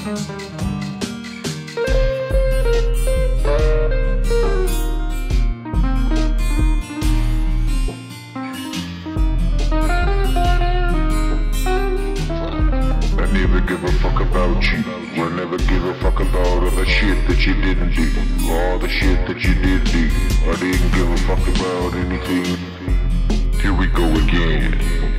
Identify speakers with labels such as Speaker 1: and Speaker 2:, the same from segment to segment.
Speaker 1: I never give a fuck about you. I never give a fuck about all the shit that you didn't do. All the shit that you did do. I didn't give a fuck about anything. Here we go again.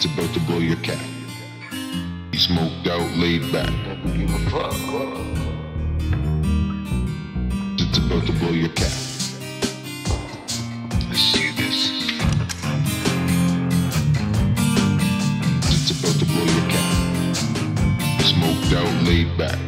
Speaker 1: It's about to blow your cap. You smoked out, laid back. Give a fuck. It's about to blow your cap. I see this. It's about to blow your cap. Smoked out, laid back.